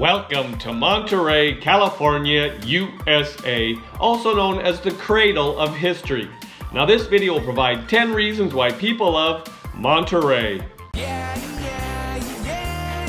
Welcome to Monterey, California, USA, also known as the cradle of history. Now this video will provide 10 reasons why people love Monterey. Yeah, yeah, yeah,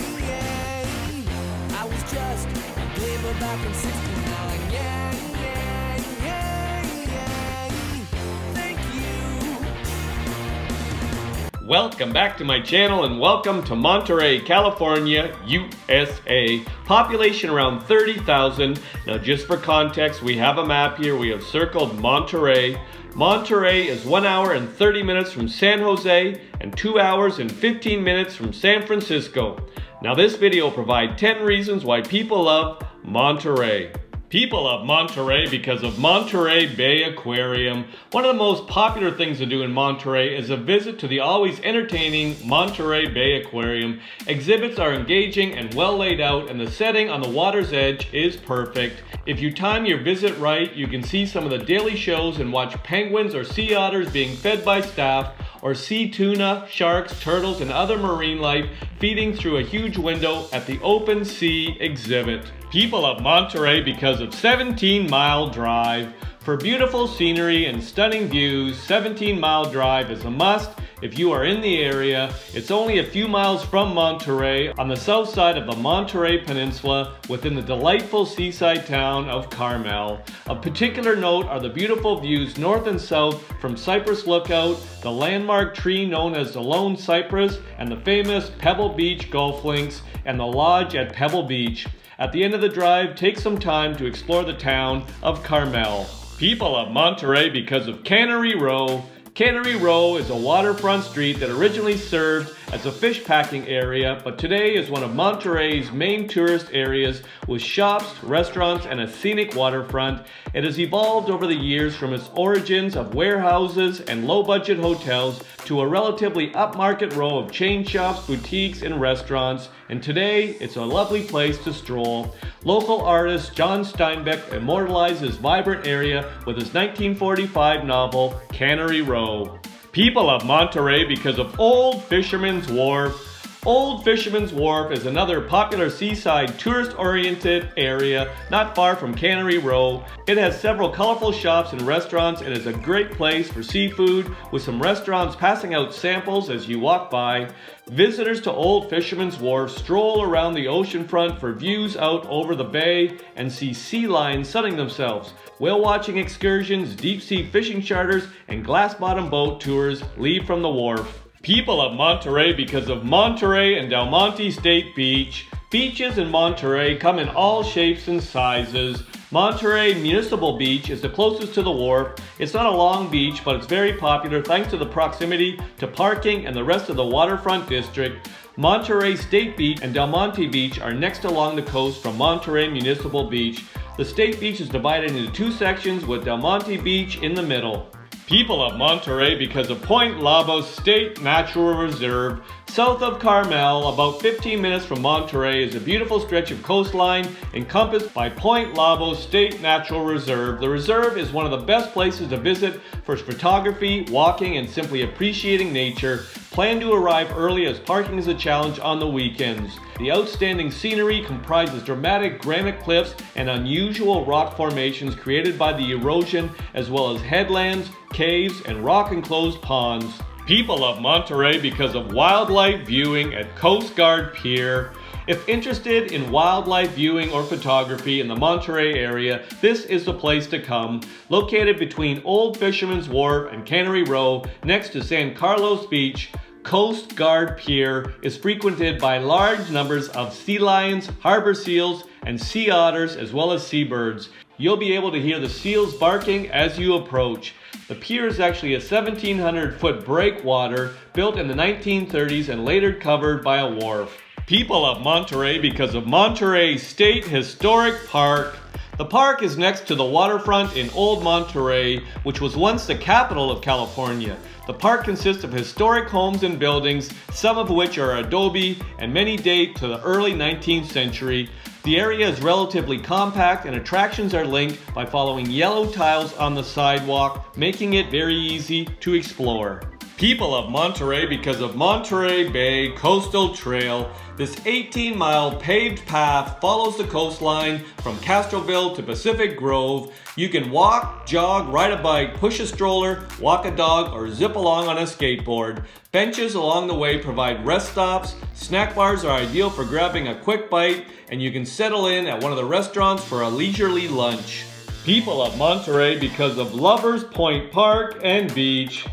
Welcome back to my channel and welcome to Monterey, California, USA. Population around 30,000. Now just for context, we have a map here. We have circled Monterey. Monterey is 1 hour and 30 minutes from San Jose and 2 hours and 15 minutes from San Francisco. Now this video will provide 10 reasons why people love Monterey. People of Monterey because of Monterey Bay Aquarium. One of the most popular things to do in Monterey is a visit to the always entertaining Monterey Bay Aquarium. Exhibits are engaging and well laid out and the setting on the water's edge is perfect. If you time your visit right, you can see some of the daily shows and watch penguins or sea otters being fed by staff or see tuna, sharks, turtles, and other marine life feeding through a huge window at the open sea exhibit. People of Monterey because of 17 Mile Drive. For beautiful scenery and stunning views, 17 Mile Drive is a must if you are in the area. It's only a few miles from Monterey on the south side of the Monterey Peninsula within the delightful seaside town of Carmel. Of particular note are the beautiful views north and south from Cypress Lookout, the landmark tree known as the Lone Cypress, and the famous Pebble Beach Golf Links and the Lodge at Pebble Beach. At the end of the drive, take some time to explore the town of Carmel. People of Monterey because of Cannery Row. Cannery Row is a waterfront street that originally served as a fish packing area, but today is one of Monterey's main tourist areas with shops, restaurants, and a scenic waterfront. It has evolved over the years from its origins of warehouses and low budget hotels to a relatively upmarket row of chain shops, boutiques, and restaurants, and today it's a lovely place to stroll. Local artist John Steinbeck immortalized this vibrant area with his 1945 novel, Cannery Row. People of Monterey because of Old Fisherman's Wharf. Old Fisherman's Wharf is another popular seaside tourist-oriented area not far from Cannery Row. It has several colorful shops and restaurants and is a great place for seafood with some restaurants passing out samples as you walk by. Visitors to Old Fisherman's Wharf stroll around the oceanfront for views out over the bay and see sea lions sunning themselves. Whale watching excursions, deep sea fishing charters, and glass bottom boat tours leave from the wharf. People of Monterey because of Monterey and Del Monte State Beach. Beaches in Monterey come in all shapes and sizes. Monterey Municipal Beach is the closest to the wharf. It's not a long beach, but it's very popular thanks to the proximity to parking and the rest of the waterfront district. Monterey State Beach and Del Monte Beach are next along the coast from Monterey Municipal Beach. The State Beach is divided into two sections with Del Monte Beach in the middle. People of Monterey because of Point Lobos State Natural Reserve. South of Carmel, about 15 minutes from Monterey, is a beautiful stretch of coastline encompassed by Point Lobos State Natural Reserve. The reserve is one of the best places to visit for photography, walking, and simply appreciating nature. Plan to arrive early as parking is a challenge on the weekends. The outstanding scenery comprises dramatic granite cliffs and unusual rock formations created by the erosion, as well as headlands, caves, and rock-enclosed ponds. People of Monterey because of wildlife viewing at Coast Guard Pier. If interested in wildlife viewing or photography in the Monterey area, this is the place to come. Located between Old Fisherman's Wharf and Cannery Row, next to San Carlos Beach, Coast Guard Pier is frequented by large numbers of sea lions, harbor seals, and sea otters, as well as seabirds. You'll be able to hear the seals barking as you approach. The pier is actually a 1700 foot breakwater built in the 1930s and later covered by a wharf. People of Monterey because of Monterey State Historic Park. The park is next to the waterfront in Old Monterey, which was once the capital of California. The park consists of historic homes and buildings, some of which are adobe and many date to the early 19th century. The area is relatively compact and attractions are linked by following yellow tiles on the sidewalk, making it very easy to explore. People of Monterey because of Monterey Bay Coastal Trail. This 18 mile paved path follows the coastline from Castroville to Pacific Grove. You can walk, jog, ride a bike, push a stroller, walk a dog, or zip along on a skateboard. Benches along the way provide rest stops. Snack bars are ideal for grabbing a quick bite, and you can settle in at one of the restaurants for a leisurely lunch. People of Monterey because of Lovers Point Park and Beach.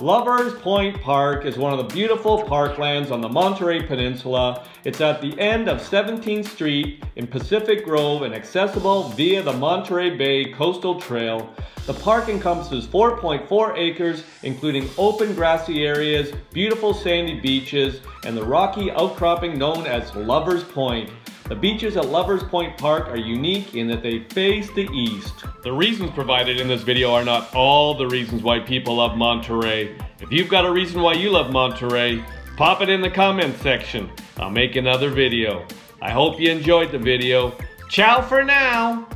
Lovers Point Park is one of the beautiful parklands on the Monterey Peninsula. It's at the end of 17th Street in Pacific Grove and accessible via the Monterey Bay Coastal Trail. The park encompasses 4.4 acres, including open grassy areas, beautiful sandy beaches, and the rocky outcropping known as Lovers Point. The beaches at Lovers Point Park are unique in that they face the east. The reasons provided in this video are not all the reasons why people love Monterey. If you've got a reason why you love Monterey, pop it in the comments section. I'll make another video. I hope you enjoyed the video. Ciao for now!